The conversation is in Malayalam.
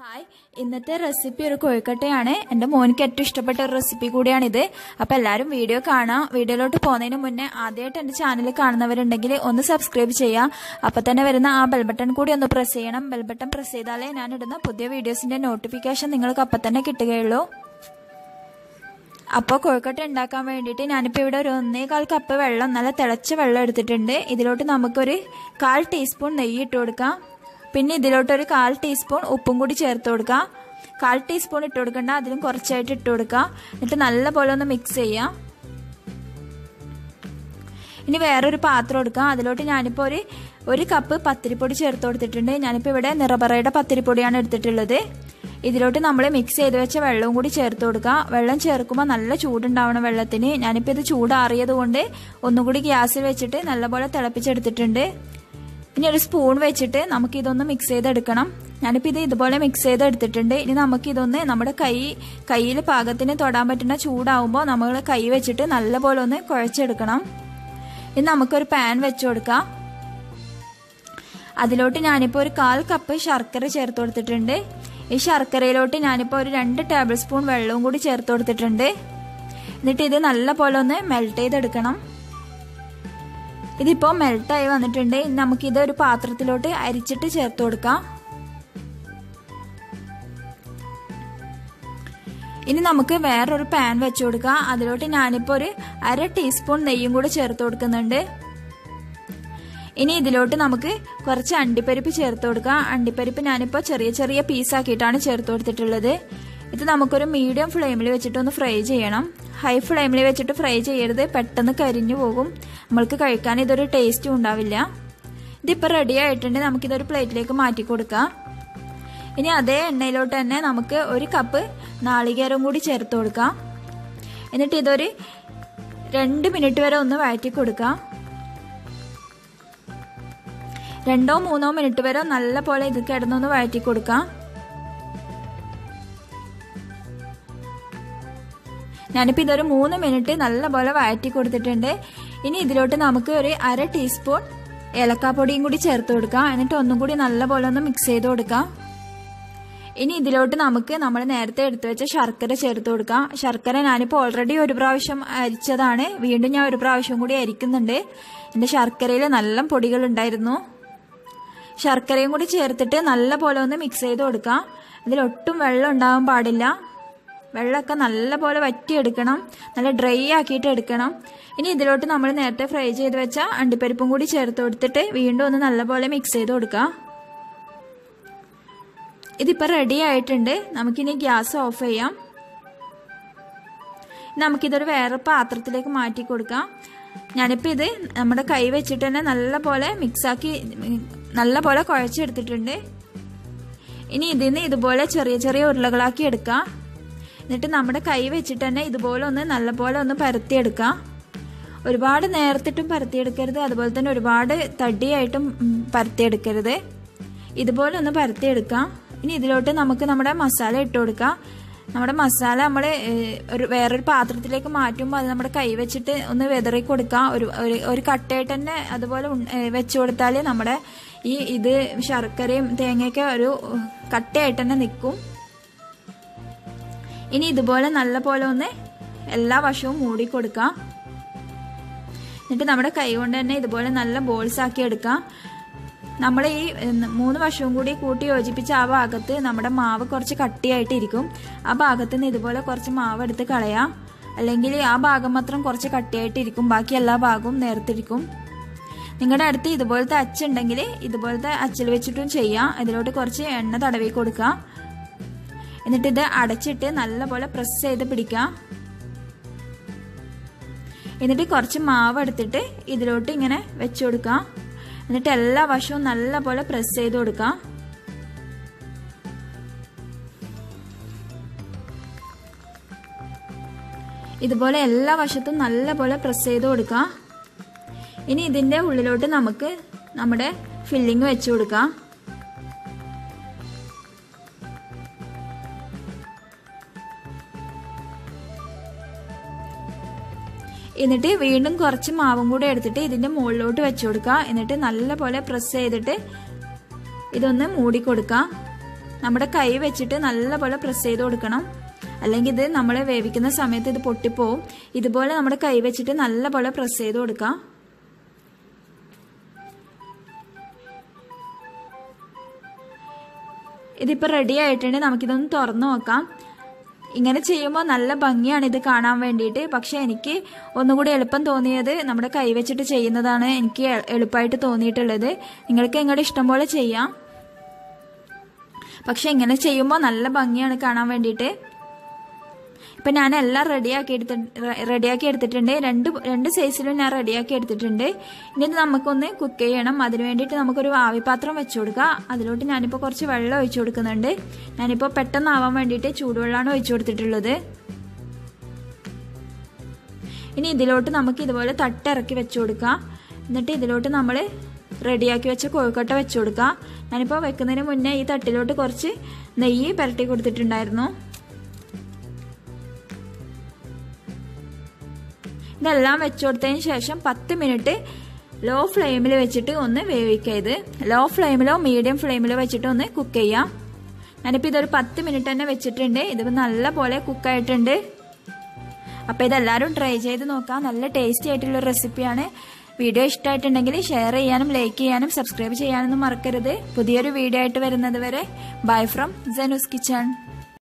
ഹായ് ഇന്നത്തെ റെസിപ്പി ഒരു കൊഴുക്കട്ടയാണ്. എന്റെ മോനിക്ക് ഏറ്റവും ഇഷ്ടപ്പെട്ട ഒരു റെസിപ്പി കൂടിയാണിത്. അപ്പോൾ എല്ലാവരും വീഡിയോ കാണാം. വീഡിയോയിലോട്ട് പോകുന്നതിന് മുന്നേ ആദ്യമായിട്ട് എന്റെ ചാനൽ കാണുന്നവരുണ്ടെങ്കിൽ ഒന്ന് സബ്സ്ക്രൈബ് ചെയ്യാം. അപ്പോൾ തന്നെ വരുന്ന ആ ബെൽ ബട്ടൺ കൂടി ഒന്ന് പ്രസ് ചെയ്യണം. ബെൽ ബട്ടൺ പ്രസ് ചെയ്താലേ ഞാൻ ഇടുന്ന പുതിയ വീഡിയോസിന്റെ നോട്ടിഫിക്കേഷൻ നിങ്ങൾക്ക് അപ്പം തന്നെ കിട്ടുകയുള്ളൂ. അപ്പോൾ കൊഴുക്കട്ട ഉണ്ടാക്കാൻ വേണ്ടിയിട്ട് ഞാനിപ്പോൾ ഇവിടെ ഒരു ഒന്നേകാൽ കപ്പ് വെള്ളം നല്ല തിളച്ച വെള്ളം എടുത്തിട്ടുണ്ട്. ഇതിലോട്ട് നമുക്കൊരു കാൽ ടീസ്പൂൺ നെയ്യ് ഇട്ട് കൊടുക്കാം. പിന്നെ ഇതിലോട്ട് ഒരു കാൽ ടീസ്പൂൺ ഉപ്പും കൂടി ചേർത്ത് കൊടുക്കുക കാൽ ടീസ്പൂൺ ഇട്ട് കൊടുക്കണ്ട അതിലും കുറച്ചായിട്ട് ഇട്ട് കൊടുക്കുക എന്നിട്ട് നല്ല പോലെ ഒന്ന് മിക്സ് ചെയ്യാം. ഇനി വേറൊരു പാത്രം എടുക്കാം. അതിലോട്ട് ഞാനിപ്പോൾ ഒരു ഒരു കപ്പ് പത്തിരിപ്പൊടി ചേർത്ത് കൊടുത്തിട്ടുണ്ട്. ഞാനിപ്പോൾ ഇവിടെ നിറബറയുടെ പത്തിരിപ്പൊടിയാണ് എടുത്തിട്ടുള്ളത്. ഇതിലോട്ട് നമ്മൾ മിക്സ് ചെയ്ത് വെച്ച വെള്ളവും കൂടി ചേർത്ത് കൊടുക്കുക വെള്ളം ചേർക്കുമ്പോൾ നല്ല ചൂടുണ്ടാവണം വെള്ളത്തിന്. ഞാനിപ്പോൾ ഇത് ചൂടാറിയത് കൊണ്ട് ഒന്നുകൂടി ഗ്യാസിൽ വെച്ചിട്ട് നല്ലപോലെ തിളപ്പിച്ചെടുത്തിട്ടുണ്ട്. ഇനി ഒരു സ്പൂൺ വെച്ചിട്ട് നമുക്ക് ഇതൊന്ന് മിക്സ് ചെയ്തെടുക്കണം. ഞാനിപ്പോൾ ഇത് ഇതുപോലെ മിക്സ് ചെയ്തെടുത്തിട്ടുണ്ട്. ഇനി നമുക്ക് ഇതൊന്ന് നമ്മുടെ കൈ കയ്യിൽ പാകത്തിന് തൊടാൻ പറ്റുന്ന ചൂടാവുമ്പോൾ നമ്മൾ കൈ വെച്ചിട്ട് നല്ലപോലെ ഒന്ന് കുഴച്ചെടുക്കണം. ഇനി നമുക്കൊരു പാൻ വെച്ച് കൊടുക്കാം. അതിലോട്ട് ഞാനിപ്പോൾ ഒരു കാൽ കപ്പ് ശർക്കര ചേർത്ത് കൊടുത്തിട്ടുണ്ട്. ഈ ശർക്കരയിലോട്ട് ഞാനിപ്പോൾ ഒരു രണ്ട് ടേബിൾ സ്പൂൺ വെള്ളവും കൂടി ചേർത്ത് കൊടുത്തിട്ടുണ്ട്. എന്നിട്ട് ഇത് നല്ലപോലെ ഒന്ന് മെൽറ്റ് ചെയ്തെടുക്കണം. ഇതിപ്പോൾ മെൽട്ടായി വന്നിട്ടുണ്ട്. നമുക്കിത് ഒരു പാത്രത്തിലോട്ട് അരിച്ചിട്ട് ചേർത്ത് കൊടുക്കാം. ഇനി നമുക്ക് വേറൊരു പാൻ വെച്ചു കൊടുക്കാം. അതിലോട്ട് ഞാനിപ്പോൾ ഒരു അര ടീസ്പൂൺ നെയ്യും കൂടെ ചേർത്ത് കൊടുക്കുന്നുണ്ട്. ഇനി ഇതിലോട്ട് നമുക്ക് കുറച്ച് അണ്ടിപ്പരിപ്പ് ചേർത്ത് കൊടുക്കാം. അണ്ടിപ്പരിപ്പ് ഞാനിപ്പോൾ ചെറിയ ചെറിയ പീസാക്കിയിട്ടാണ് ചേർത്ത് കൊടുത്തിട്ടുള്ളത്. ഇത് നമുക്കൊരു മീഡിയം ഫ്ലെയിമിൽ വെച്ചിട്ടൊന്ന് ഫ്രൈ ചെയ്യണം. ഹൈ ഫ്ലെയിമിൽ വെച്ചിട്ട് ഫ്രൈ ചെയ്യരുത്. പെട്ടെന്ന് കരിഞ്ഞു പോകും. നമ്മൾക്ക് കഴിക്കാൻ ഇതൊരു ടേസ്റ്റും ഉണ്ടാവില്ല. ഇതിപ്പോൾ റെഡി ആയിട്ടുണ്ട്. നമുക്കിതൊരു പ്ലേറ്റിലേക്ക് മാറ്റി കൊടുക്കാം. ഇനി അതേ എണ്ണയിലോട്ട് തന്നെ നമുക്ക് ഒരു കപ്പ് നാളികേരം കൂടി ചേർത്ത് കൊടുക്കാം. എന്നിട്ട് ഇതൊരു രണ്ട് മിനിറ്റ് വരെ ഒന്ന് വഴറ്റി കൊടുക്കാം. രണ്ടോ മൂന്നോ മിനിറ്റ് വരെ നല്ല പോലെ ഇത് കിടന്നൊന്ന് വഴറ്റി കൊടുക്കാം. ഞാനിപ്പോൾ ഇതൊരു മൂന്ന് മിനിറ്റ് നല്ലപോലെ വഴറ്റി കൊടുത്തിട്ടുണ്ട്. ഇനി ഇതിലോട്ട് നമുക്ക് ഒരു അര ടീസ്പൂൺ ഏലക്കാപ്പൊടിയും കൂടി ചേർത്ത് കൊടുക്കാം. എന്നിട്ട് ഒന്നും കൂടി നല്ലപോലെ ഒന്ന് മിക്സ് ചെയ്ത് കൊടുക്കാം. ഇനി ഇതിലോട്ട് നമുക്ക് നമ്മൾ നേരത്തെ എടുത്തു വെച്ച ശർക്കര ചേർത്ത് കൊടുക്കാം. ശർക്കര ഞാനിപ്പോൾ ഓൾറെഡി ഒരു പ്രാവശ്യം അരിച്ചതാണ്. വീണ്ടും ഞാൻ ഒരു പ്രാവശ്യം കൂടി അരിക്കുന്നുണ്ട്. എന്റെ ശർക്കരയിൽ നല്ല പൊടികളുണ്ടായിരുന്നു ശർക്കരയും കൂടി ചേർത്തിട്ട് നല്ല പോലെ ഒന്ന് മിക്സ് ചെയ്ത് കൊടുക്കാം. അതിലൊട്ടും വെള്ളം ഉണ്ടാവാൻ പാടില്ല. വെള്ളമൊക്കെ നല്ലപോലെ വറ്റിയെടുക്കണം. നല്ല ഡ്രൈ ആക്കിയിട്ട് എടുക്കണം. ഇനി ഇതിലോട്ട് നമ്മൾ നേരത്തെ ഫ്രൈ ചെയ്ത് വെച്ച അണ്ടിപ്പരിപ്പും കൂടി ചേർത്ത് കൊടുത്തിട്ട് വീണ്ടും ഒന്ന് നല്ലപോലെ മിക്സ് ചെയ്ത് കൊടുക്കുക ഇതിപ്പോൾ റെഡി ആയിട്ടുണ്ട്. നമുക്കിനി ഗ്യാസ് ഓഫ് ചെയ്യാം. നമുക്കിതൊരു വേറെ പാത്രത്തിലേക്ക് മാറ്റി കൊടുക്കാം. ഞാനിപ്പോൾ ഇത് നമ്മുടെ കൈ വെച്ചിട്ട് തന്നെ നല്ലപോലെ മിക്സാക്കി നല്ലപോലെ കുഴച്ചെടുത്തിട്ടുണ്ട്. ഇനി ഇതിന് ഇതുപോലെ ചെറിയ ചെറിയ ഉരുളകളാക്കി എടുക്കാം. എന്നിട്ട് നമ്മുടെ കൈ വെച്ചിട്ട് തന്നെ ഇതുപോലെ ഒന്ന് നല്ലപോലെ ഒന്ന് പരത്തിയെടുക്കാം. ഒരുപാട് നേർത്തിട്ടും പരത്തിയെടുക്കരുത്. അതുപോലെ തന്നെ ഒരുപാട് തടിയായിട്ടും പരത്തിയെടുക്കരുത്. ഇതുപോലെ ഒന്ന് പരത്തിയെടുക്കാം. ഇനി ഇതിലോട്ട് നമുക്ക് നമ്മുടെ മസാല ഇട്ട് കൊടുക്കാം. നമ്മുടെ മസാല നമ്മൾ ഒരു വേറൊരു പാത്രത്തിലേക്ക് മാറ്റുമ്പോൾ അത് നമ്മുടെ കൈ വെച്ചിട്ട് ഒന്ന് വെതറി കൊടുക്കാം. ഒരു ഒരു കട്ടയായിട്ട് തന്നെ അതുപോലെ വെച്ച് കൊടുത്താൽ നമ്മുടെ ഈ ഇത് ശർക്കരയും തേങ്ങയൊക്കെ ഒരു കട്ടയായിട്ട് തന്നെ നിൽക്കും. ഇനി ഇതുപോലെ നല്ല പോലെ ഒന്ന് എല്ലാ വശവും മൂടിക്കൊടുക്കാം എന്നിട്ട് നമ്മുടെ കൈ കൊണ്ട് തന്നെ ഇതുപോലെ നല്ല ബോൾസ് ആക്കി എടുക്കാം. നമ്മൾ ഈ മൂന്ന് വശവും കൂടി കൂട്ടി യോജിപ്പിച്ച ആ ഭാഗത്ത് നമ്മുടെ മാവ് കുറച്ച് കട്ടിയായിട്ട് ഇരിക്കും ആ ഭാഗത്ത് നിന്ന് ഇതുപോലെ കുറച്ച് മാവ് എടുത്ത് കളയാം. അല്ലെങ്കിൽ ആ ഭാഗം മാത്രം കുറച്ച് കട്ടിയായിട്ടിരിക്കും. ബാക്കി എല്ലാ ഭാഗവും നേർത്തിരിക്കും. നിങ്ങളുടെ അടുത്ത് ഇതുപോലത്തെ അച്ചുണ്ടെങ്കിൽ ഇതുപോലത്തെ അച്ചിൽ വെച്ചിട്ടും ചെയ്യാം. ഇതിലോട്ട് കുറച്ച് എണ്ണ തടവി കൊടുക്കുക എന്നിട്ട് ഇത് അടച്ചിട്ട് നല്ലപോലെ പ്രസ് ചെയ്ത് പിടിക്കാം എന്നിട്ട് കുറച്ച് മാവ് എടുത്തിട്ട് ഇതിലോട്ട് ഇങ്ങനെ വെച്ചു കൊടുക്കാം എന്നിട്ട് എല്ലാ വശവും നല്ലപോലെ പ്രസ് ചെയ്ത് കൊടുക്കാം ഇതുപോലെ എല്ലാ വശത്തും നല്ലപോലെ പ്രസ് ചെയ്ത് കൊടുക്കാം ഇനി ഇതിന്റെ ഉള്ളിലോട്ട് നമുക്ക് നമ്മുടെ ഫില്ലിങ് വെച്ച് കൊടുക്കാം. എന്നിട്ട് വീണ്ടും കുറച്ച് മാവും കൂടെ എടുത്തിട്ട് ഇതിന്റെ മുകളിലോട്ട് വെച്ചു കൊടുക്കുക എന്നിട്ട് നല്ലപോലെ പ്രസ് ചെയ്തിട്ട് ഇതൊന്ന് മൂടി നമ്മുടെ കൈ വെച്ചിട്ട് നല്ലപോലെ പ്രസ് ചെയ്ത് കൊടുക്കണം. അല്ലെങ്കിൽ ഇത് നമ്മൾ വേവിക്കുന്ന സമയത്ത് ഇത് പൊട്ടിപ്പോവും. ഇതുപോലെ നമ്മുടെ കൈ വെച്ചിട്ട് നല്ലപോലെ പ്രസ് ചെയ്ത് കൊടുക്കാം. ഇതിപ്പോൾ റെഡി ആയിട്ടുണ്ട്. നമുക്കിതൊന്ന് തുറന്നു നോക്കാം. ഇങ്ങനെ ചെയ്യുമ്പോൾ നല്ല ഭംഗിയാണ് ഇത് കാണാൻ വേണ്ടിയിട്ട്. പക്ഷേ എനിക്ക് ഒന്നുകൂടി എളുപ്പം തോന്നിയത് നമ്മുടെ കൈ വെച്ചിട്ട് ചെയ്യുന്നതാണ് എനിക്ക് എളുപ്പമായിട്ട് തോന്നിയിട്ടുള്ളത്. നിങ്ങൾക്ക് നിങ്ങളുടെ ഇഷ്ടം പോലെ ചെയ്യാം. പക്ഷെ ഇങ്ങനെ ചെയ്യുമ്പോൾ നല്ല ഭംഗിയാണ് കാണാൻ വേണ്ടിയിട്ട്. ഇപ്പം ഞാൻ എല്ലാം റെഡിയാക്കി എടുത്ത് റെഡിയാക്കി എടുത്തിട്ടുണ്ട് രണ്ട് രണ്ട് സൈസിലും ഞാൻ റെഡിയാക്കി എടുത്തിട്ടുണ്ട് ഇനി നമുക്കൊന്ന് കുക്ക് ചെയ്യണം. അതിന് വേണ്ടിയിട്ട് നമുക്കൊരു ആവിപാത്രം വെച്ച് കൊടുക്കുക അതിലോട്ട് ഞാനിപ്പോൾ കുറച്ച് വെള്ളം ഒഴിച്ചു കൊടുക്കുന്നുണ്ട്. ഞാനിപ്പോൾ പെട്ടെന്നാവാൻ വേണ്ടിയിട്ട് ചൂടുവെള്ളമാണ് ഒഴിച്ചു കൊടുത്തിട്ടുള്ളത്. ഇനി ഇതിലോട്ട് നമുക്ക് ഇതുപോലെ തട്ടിറക്കി വെച്ച് കൊടുക്കാം. എന്നിട്ട് ഇതിലോട്ട് നമ്മൾ റെഡിയാക്കി വെച്ച കോഴിക്കട്ട വെച്ച് കൊടുക്കുക ഞാനിപ്പോൾ വെക്കുന്നതിന് മുന്നേ ഈ തട്ടിലോട്ട് കുറച്ച് നെയ്യ് പുരട്ടി കൊടുത്തിട്ടുണ്ടായിരുന്നു. ഇതെല്ലാം വെച്ച് കൊടുത്തതിന് ശേഷം പത്ത് മിനിറ്റ് ലോ ഫ്ലെയിമിൽ വെച്ചിട്ട് ഒന്ന് വേവിക്കുക. ഇത് ലോ ഫ്ലെയിമിലോ മീഡിയം ഫ്ലെയിമിലോ വെച്ചിട്ട് ഒന്ന് കുക്ക് ചെയ്യാം. ഞാനിപ്പോൾ ഇതൊരു പത്ത് മിനിറ്റ് തന്നെ വെച്ചിട്ടുണ്ട്. ഇതിപ്പോൾ നല്ല പോലെ കുക്കായിട്ടുണ്ട് അപ്പോൾ ഇതെല്ലാവരും ട്രൈ ചെയ്ത് നോക്കാം. നല്ല ടേസ്റ്റി ആയിട്ടുള്ള റെസിപ്പിയാണ് വീഡിയോ ഇഷ്ടമായിട്ടുണ്ടെങ്കിൽ ഷെയർ ചെയ്യാനും ലൈക്ക് ചെയ്യാനും സബ്സ്ക്രൈബ് ചെയ്യാനൊന്നും മറക്കരുത്. പുതിയൊരു വീഡിയോ ആയിട്ട് വരുന്നത് വരെ ബൈ ഫ്രം ജനുസ് കിച്ചൺ